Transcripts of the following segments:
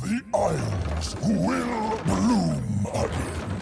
The Isles will bloom again.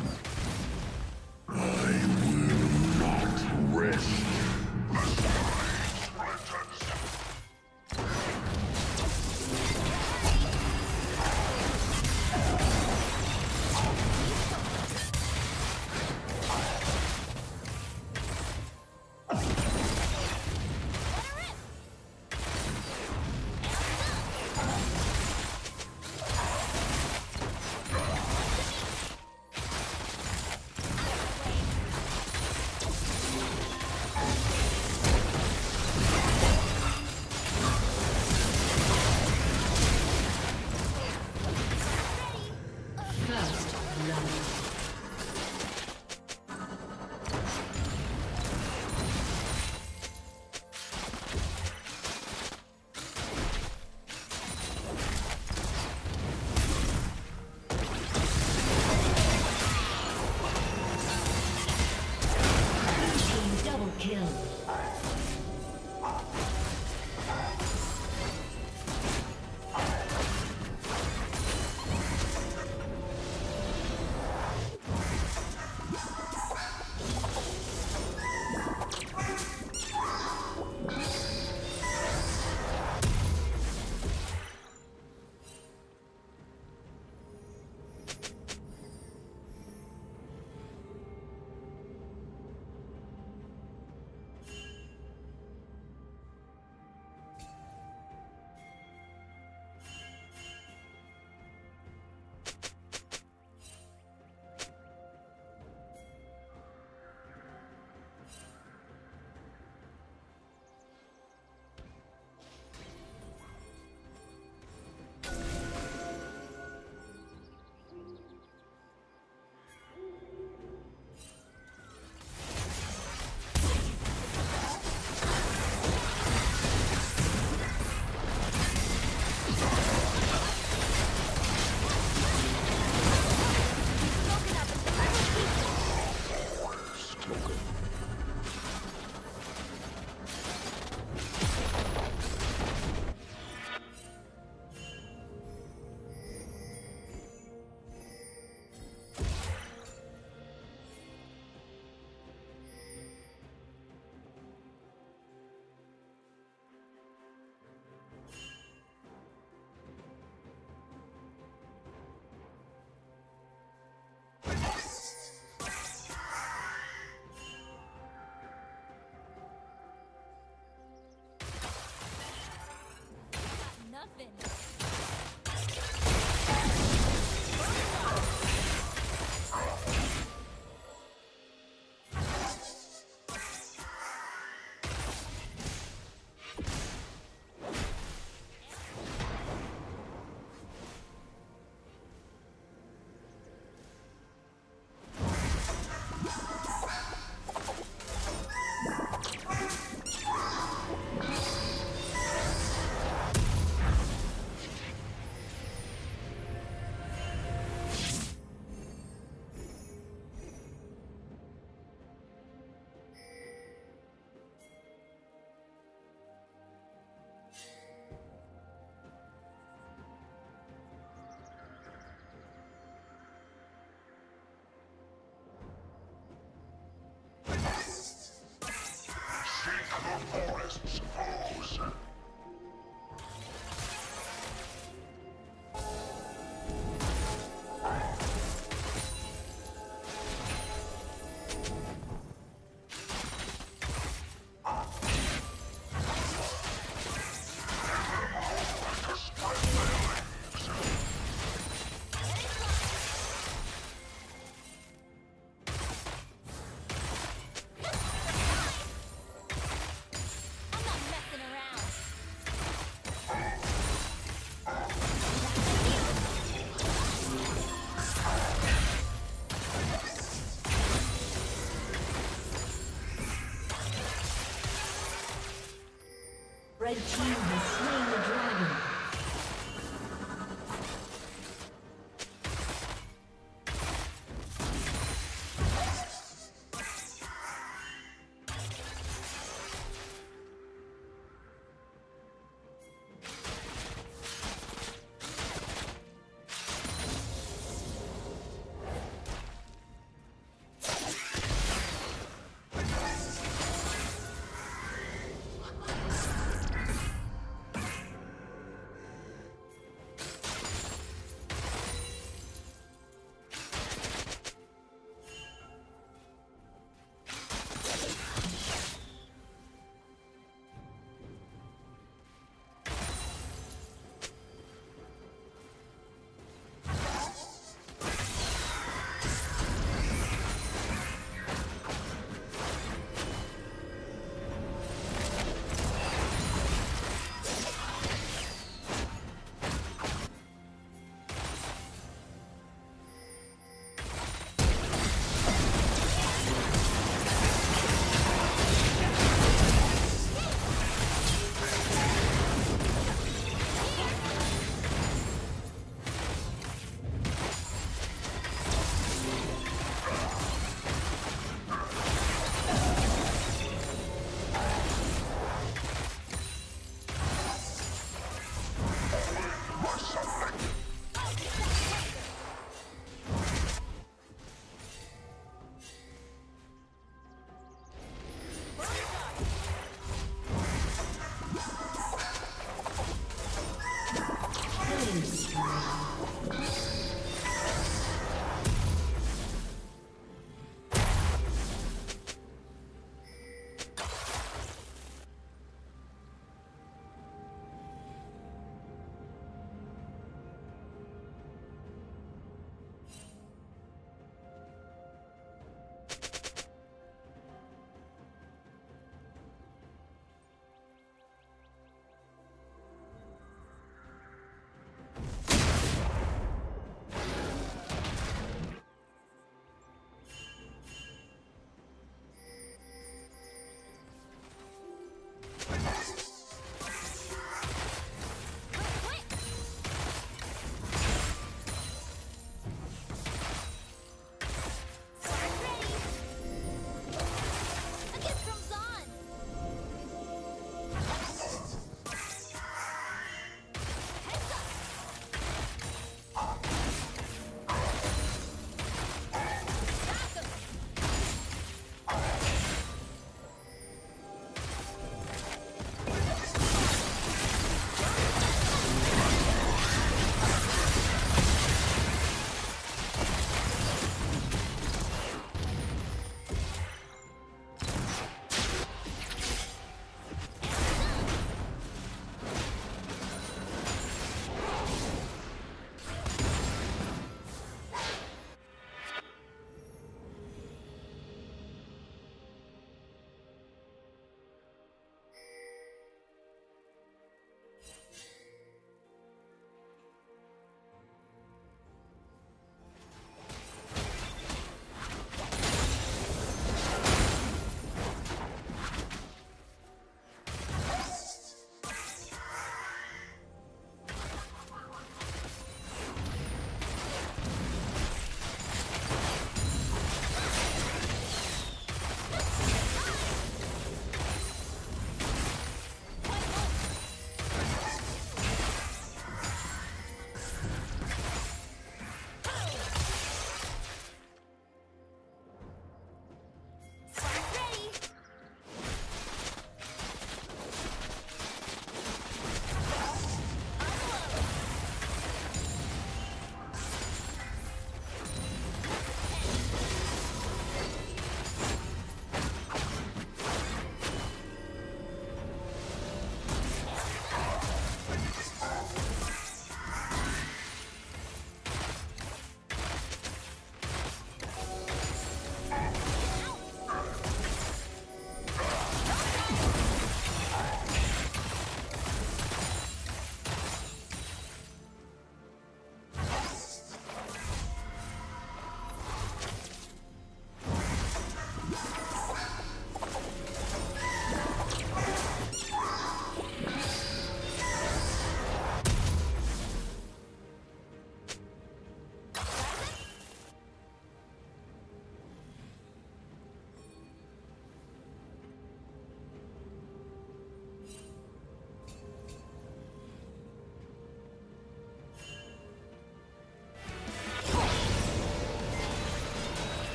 Forest.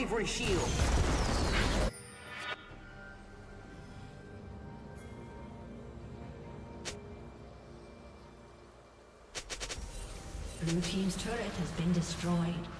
Bravery shield. Blue Team's turret has been destroyed.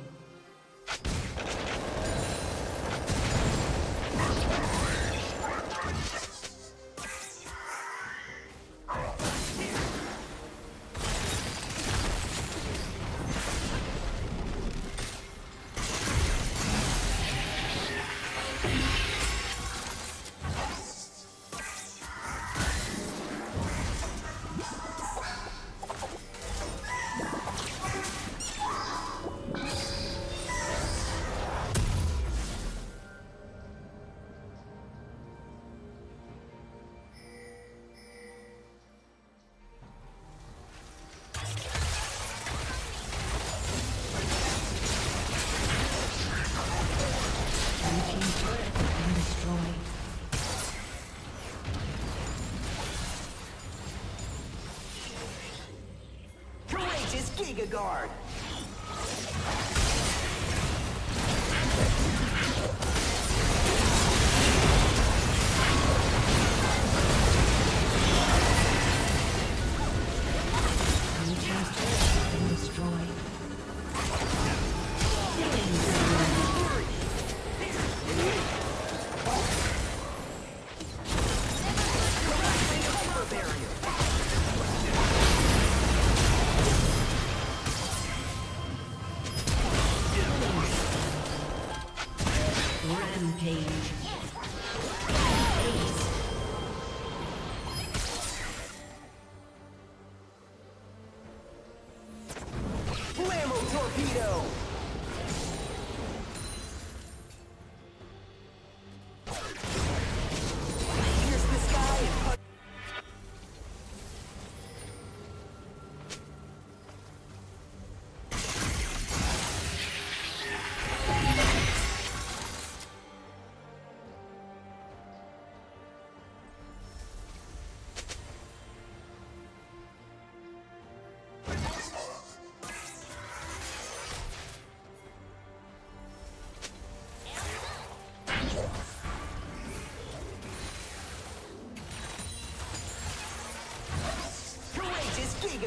Guard.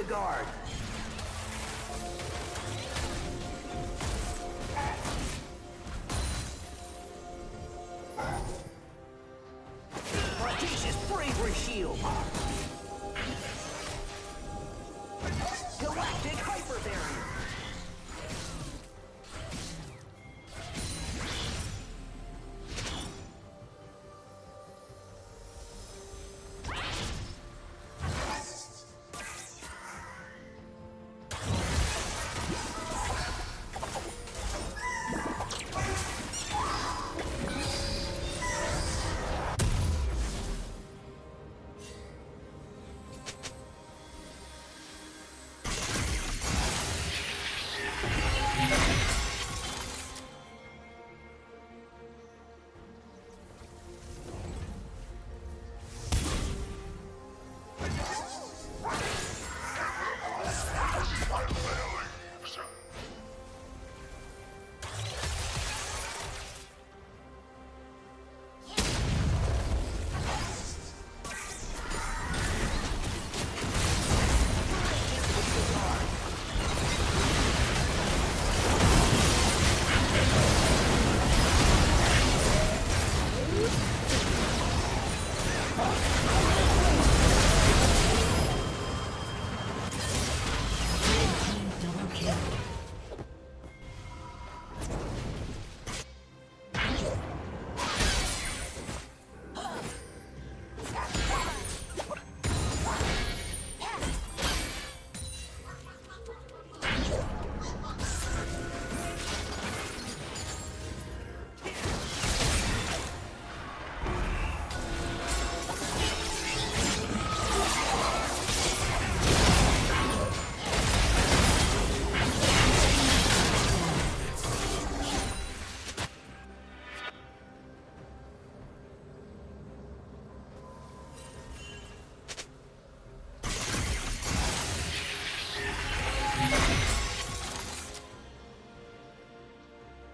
Guard.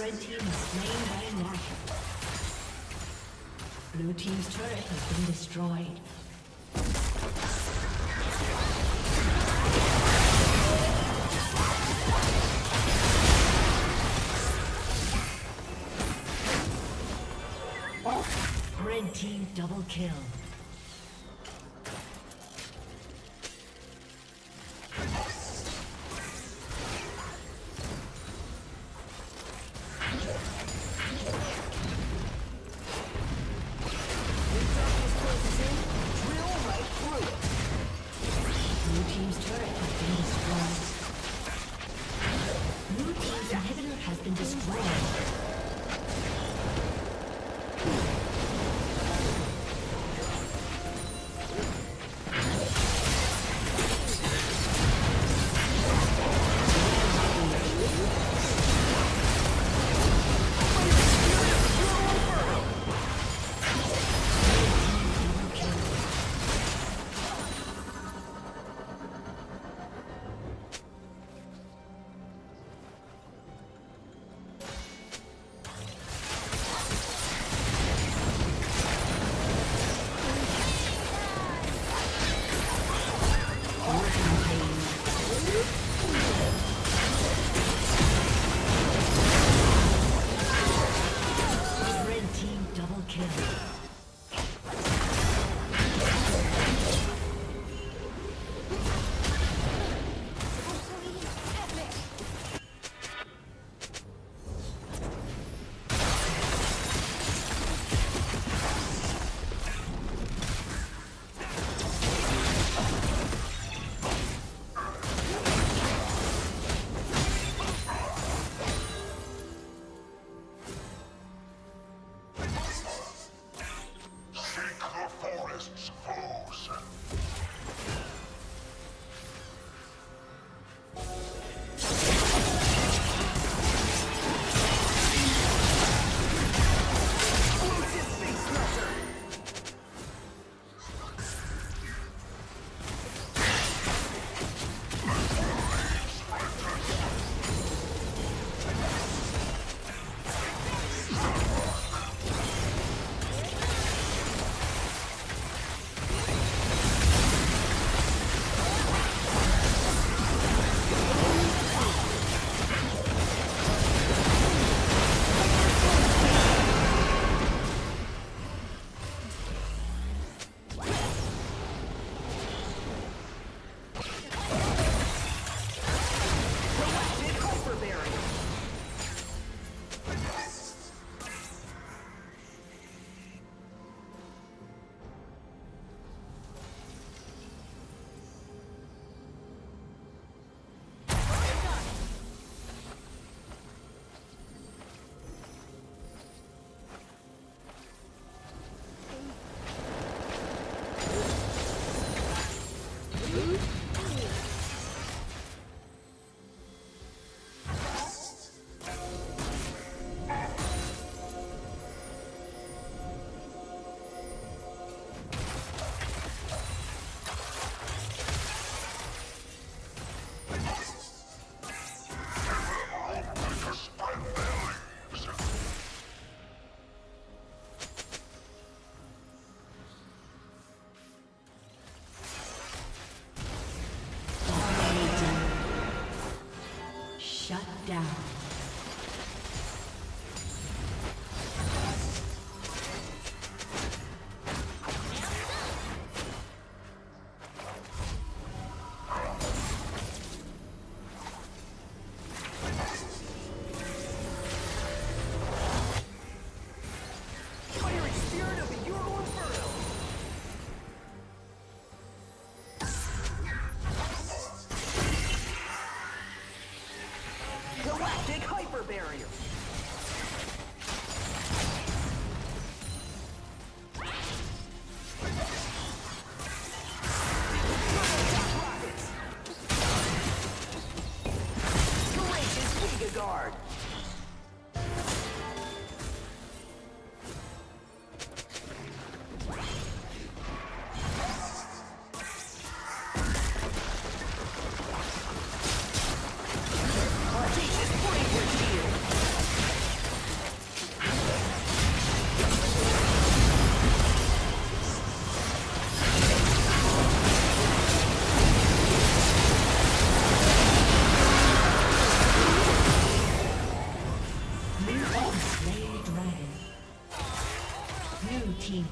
Red team is slain by Nashor. Blue team's turret has been destroyed. Red team double kill.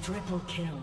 Triple kill.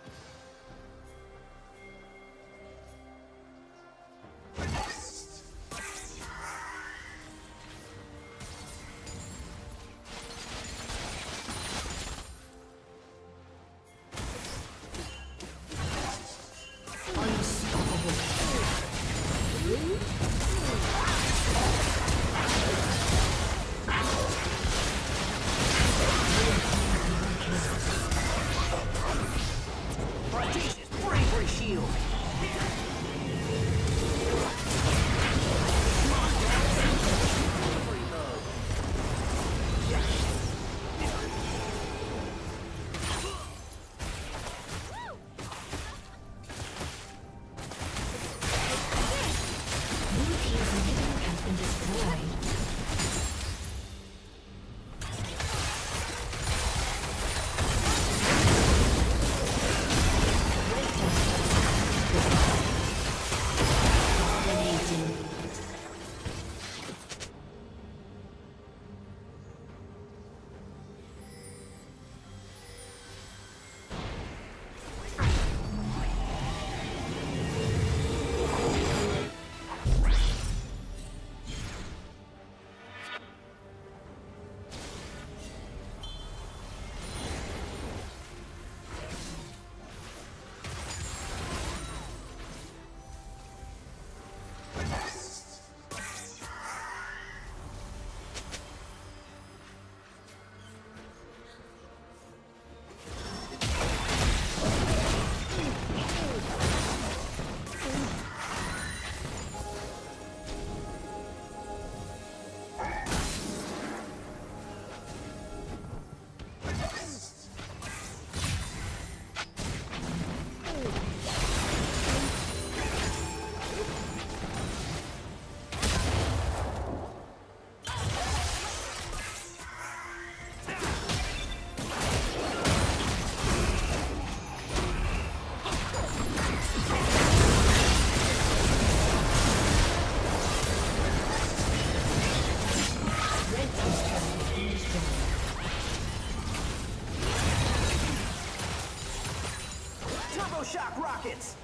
Shock Rockets.